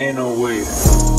Ain't no way.